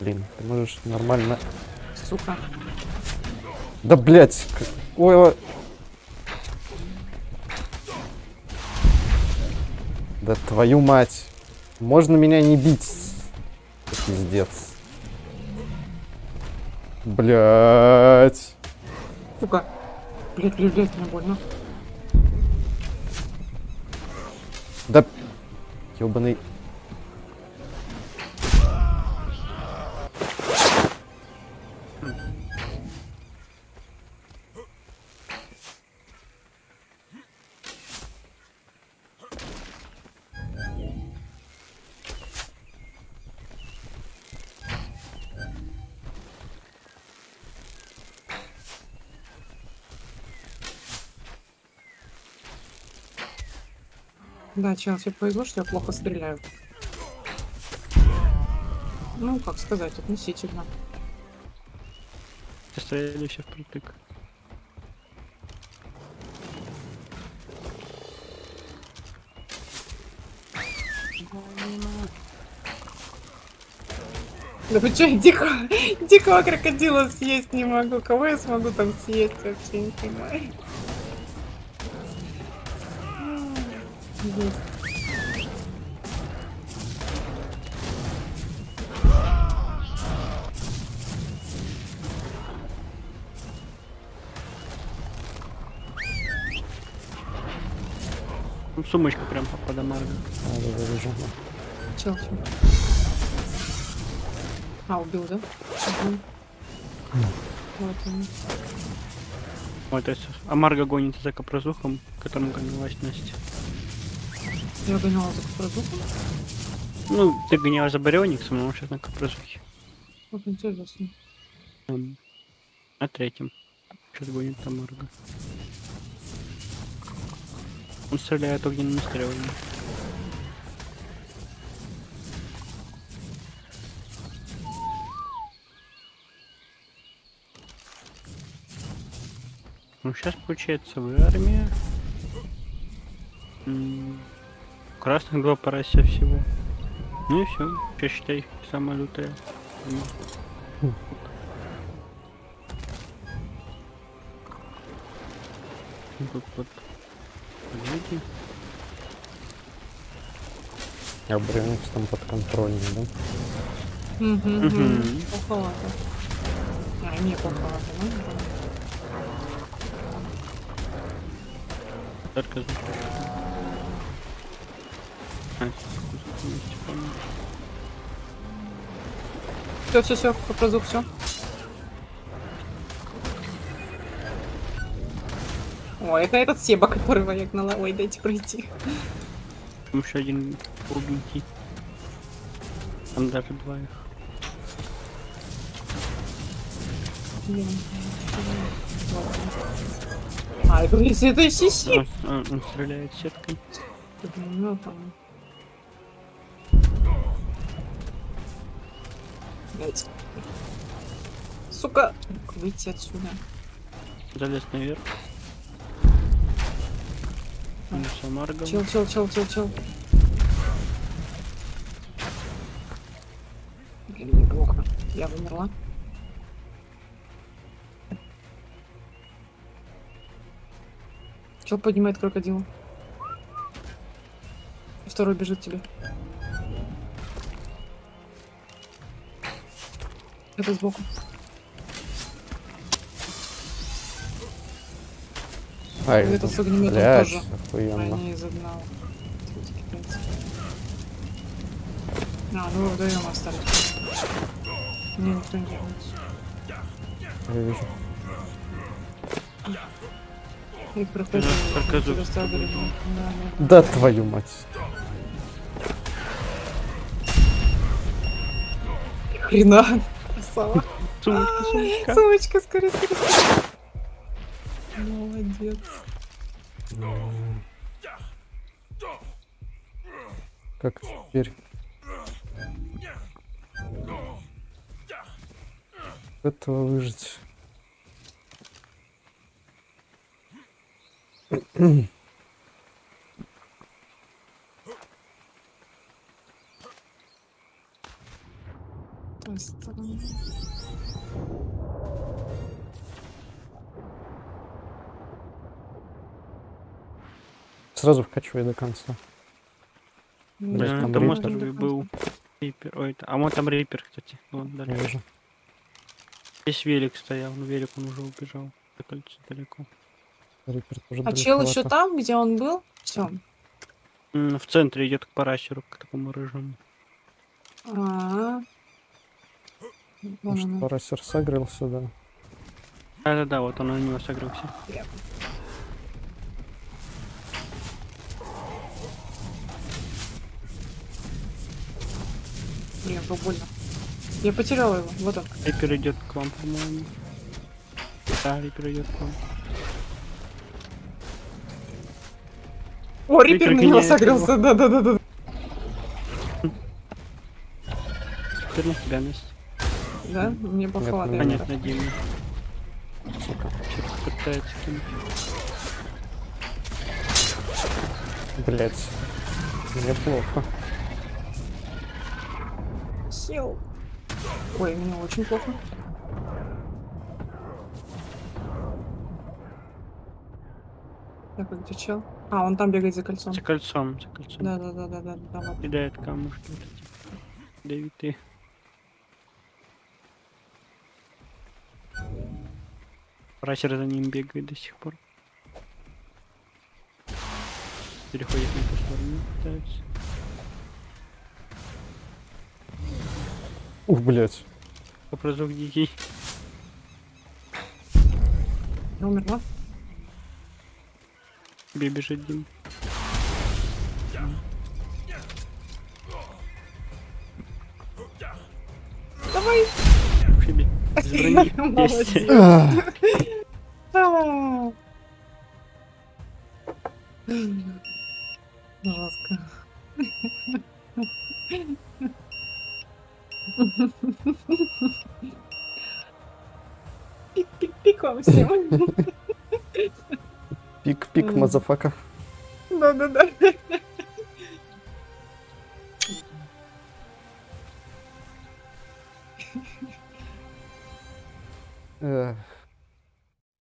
Блин, ты можешь нормально... Сука. Да, блядь! Какое... Да твою мать! Можно меня не бить? Пиздец. Блять. Сука. Блять, блять, блять, мне больно. Да... Ёбаный... Да, чел, тебе повезло, что я плохо стреляю. Ну, как сказать, относительно. Ты стреляли еще впритык. Да вы что, дикого, дикого крокодила съесть не могу. Кого я смогу там съесть, вообще не понимаю. Жесть. Ну, сумочка прям под Амарго. А, да, да, вижу. Чел, чел. А, убил, да? Угу. Вот он. Вот, то есть Амарго гонится за капрозухом, которым гонялась Настя. Я гоняла за капрозухом. Ну, ты гонялась за Бариониксом, но он сейчас на капрозухе. Вот интересно. М, На третьем. Сейчас гонит Амарго. Он стреляет огненными стрелами. Ну, сейчас получается вы армия. Красных два порося всего. Ну и все. Сейчас считай, самая лютая. армия. Ну, Тут вот люди. А Брюникс там под контролем, да? Угу. Плоховато. А, не плоховато, ну. Только звучит. А, с- вместе, по-моему. Все, все, все, капрозух, все. Ой, это этот Себа, которого я гнала. Ой, дайте пройти. Там еще один кругленький. Там даже два их. Блин. А, это, это сиси. Он, он- он стреляет сеткой. Ну, там. Блядь. Сука. Выйти отсюда. Залез наверх. Амаргом. Чел, чел, чел, чел, чел. Блин, неплохо. Я вымерла. Чел поднимает крокодил. Второй бежит тебе. Это сбоку. Ай, Это с огнеметом блядь, тоже. охуенно. Они из одного. А, ну вы вдвоем остались. Мне никто не вернется. Я вижу. Их проходили. Да, да. Да твою мать. Хрена. Красава. Сумочка, сумочка. Сумочка, скорее, скорее, скорее. Молодец. Как теперь? Этого выжить. стороны. Сразу вкачивай до конца. Да, Блядь, Да, там там остров был. Риппер. Ой, это... А вот там Риппер, кстати. Вон дальше. вижу. Здесь велик стоял, но велик он уже убежал. За кольцо далеко. Риппер тоже А чел еще далековато. там, где он был? Все. В центре идет к парасеру, к такому рыжему. А. Вон Может, оно. парасер согрелся, да. Да-да-да, вот он на него согрелся. Блин, как больно. Я потеряла его. Вот он. Риппер идет к вам, по-моему. Да, Риппер идет к вам. О, Риппер Риппер на него согрелся. Да-да-да-да. Теперь на тебя, Настя. Да? Мне нет. Понятно, Дима. Сука. Пытается кинуть. Блять. Неплохо. Сел. Ой, мне очень плохо. Так, а где чел? А, он там бегает за кольцом. За кольцом, за кольцом. Да, да, да, да, да, да, вот. Кидает камушки вот эти. Парасер за ним бегает до сих пор. Переходит на ту сторону, пытается. Ух, блять. Попрозок дикий. Я умерла. Тебе бежит Дим. Давай! Брони. Молодец. Жестко. Пик-пик-пик вам всем. Пик-пик, motherfucker. Да-да-да. Эх.